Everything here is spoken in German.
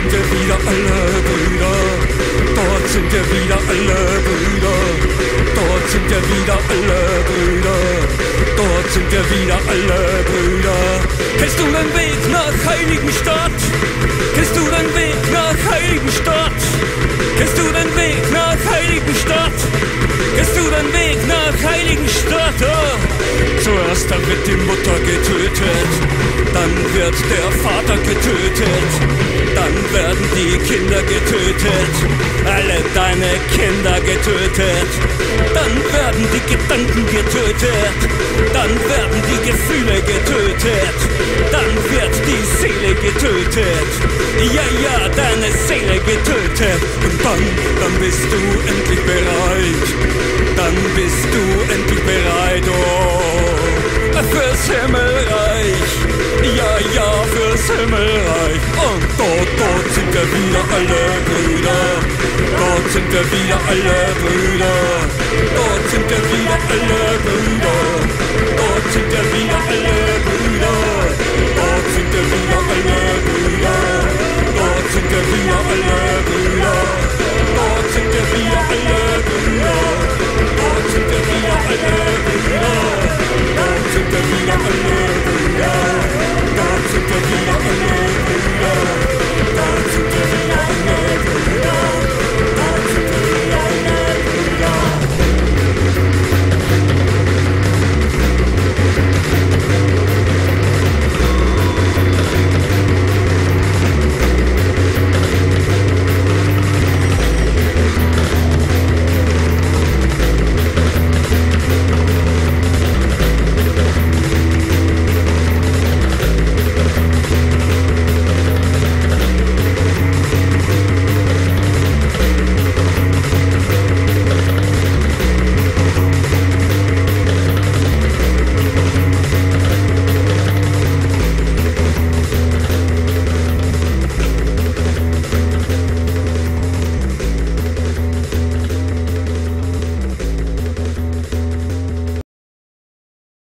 sind wir wieder alle Brüder. Dort sind wir wieder alle Brüder. Dort sind wir wieder alle Brüder. Kennst du den Weg nach Heiligenstadt? Kennst du den Weg nach Heiligenstadt? Kennst du den Weg nach Heiligenstadt? Kennst du den Weg nach Heiligenstadt? Oh. Zuerst dann wird die Mutter getötet, dann wird der Vater getötet, dann werden die Kinder getötet, alle deine Kinder getötet, dann werden die Gedanken getötet, dann werden die Gefühle getötet, dann wird die Seele getötet, ja, ja, deine Seele getötet. Und dann, dann bist du endlich bereit, dann bist du endlich bereit, oh, fürs Himmelreich, ja, ja, fürs Himmelreich dort, sind wir wieder alle Brüder, dort sind wir wieder alle Brüder, dort sind wir wieder alle Brüder, dort sind wir wieder alle Brüder,